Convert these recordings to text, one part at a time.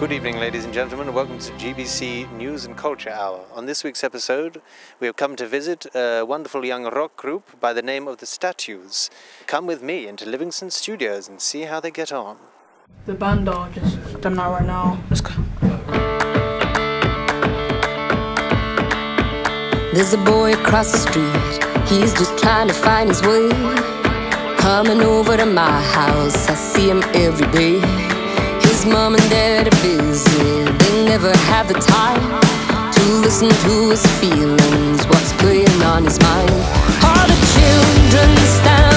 Good evening, ladies and gentlemen, and welcome to GBC News and Culture Hour. On this week's episode, we have come to visit a wonderful young rock group by the name of the Statues. Come with me into Livingston Studios and see how they get on. The band are just them out right now. Let's go. There's a boy across the street, he's just trying to find his way. Coming over to my house, I see him every day. His mom and dad are busy, they never have the time to listen to his feelings, what's playing on his mind. All the children stand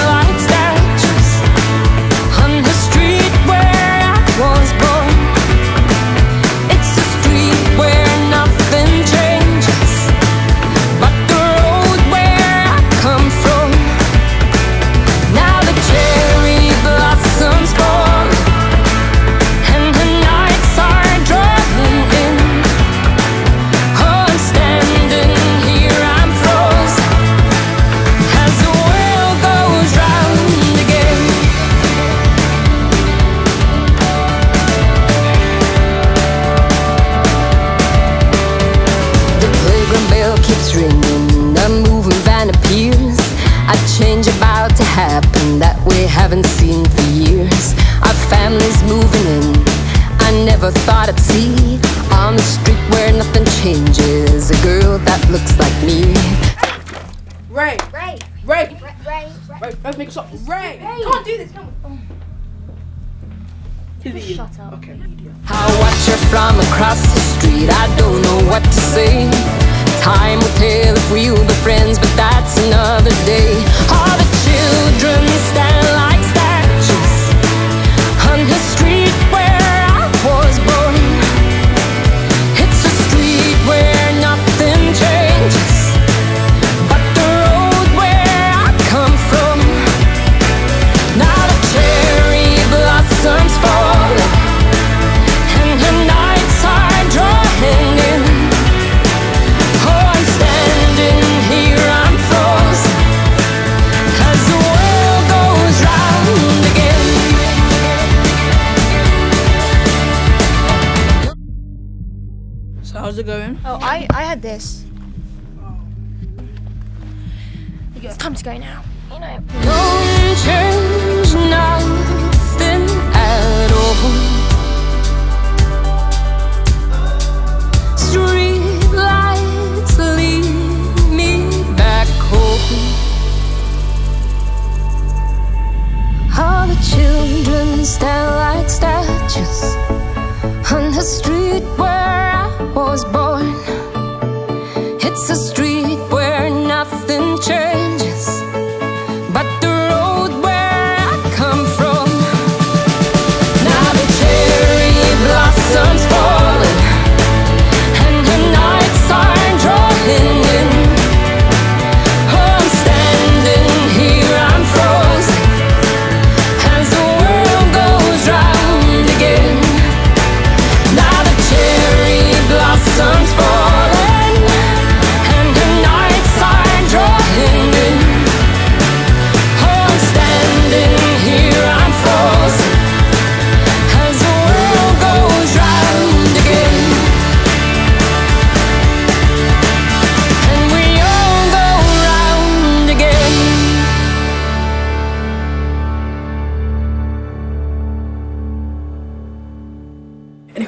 to happen that we haven't seen for years. Our family's moving in. I never thought I'd see on the street where nothing changes. A girl that looks like me. Ray, Ray, Ray, Ray, Ray, Ray, Ray, make us up. Ray, Ray. can't do this. Come on. Oh. Idiot. Shut up. Okay, idiot. I watch her from across the street. I don't know what to say. Time will tell if we'll be friends, but that's another day. All the children stand how's it going? Oh, I, I had this. It's time to go now. You know. Don't change nothing at all. Street lights lead me back home. All the children stand like statues was born. It's a street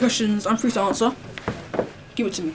questions? I'm free to answer. Give it to me.